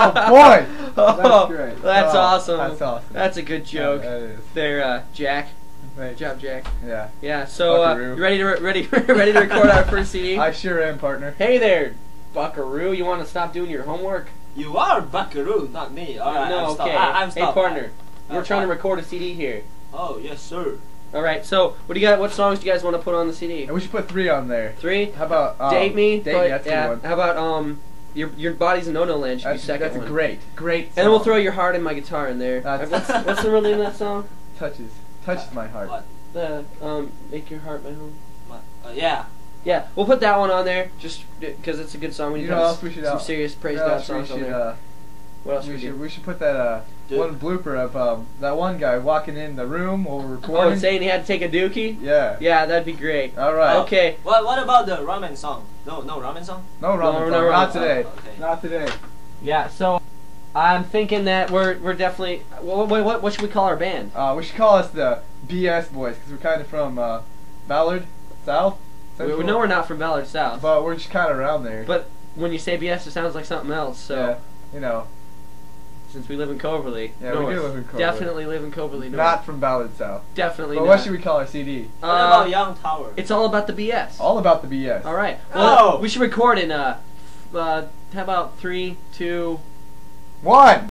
Oh boy! Oh, That's great. That's Oh, awesome. That's awesome. That's a good joke. Yeah, that is. There, uh, Jack. Thanks. Good job, Jack. Yeah. Yeah. So, uh, you ready to re- ready ready to record our first CD? I sure am, partner. Hey there, Buckaroo. You want to stop doing your homework? You are Buckaroo, not me. Alright, no, I'm stop. okay. I, I'm hey, stop. partner. Uh, We're trying to record a CD here. Oh, yes, sir. All right. So, what do you got? What songs do you guys want to put on the CD? And we should put three on there. Three. How about um, Date me. Date but- me. That's yeah. good one. How about um, your your body's in no no land should That's, be second that's a one. great, great. And then we'll throw your heart and my guitar in there. That's- what's, what's the real name of that song? touches, touches my heart. What? The um, make your heart my home. What? Uh, yeah. Yeah, we'll put that one on there just because it's a good song. We You need know to what have else we some serious praise You know God what else songs on there. uh, what else we we should do? we should put that uh Dude. one blooper of um that one guy walking in the room while we're Oh, recording. and saying he had to take a dookie. yeah. Yeah, that'd be great. All right. Okay. What What about the ramen song? No, no ramen song. No ramen. No, song. no ramen Not song. today. Okay. Not today. Yeah. So, I'm thinking that we're we're definitely. What what what, what should we call our band? Uh, we should call us the BS boys because we're kind of from uh, Ballard South. We, Central. we know we're not from Ballard South, but we're just kind of around there. but when you say BS, it sounds like something else. So, yeah, you know, since we live in Coverly, Yeah, we do live in Coverly. Definitely live in Coverly. North. not from Ballard South. definitely. But not. what should we call our CD? What Uh, about Young Tower? It's all about the BS. All about the BS. All right. Well, Oh! we should record in uh, uh, how about three, two, One.